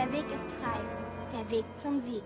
Der Weg ist frei. Der Weg zum Sieg.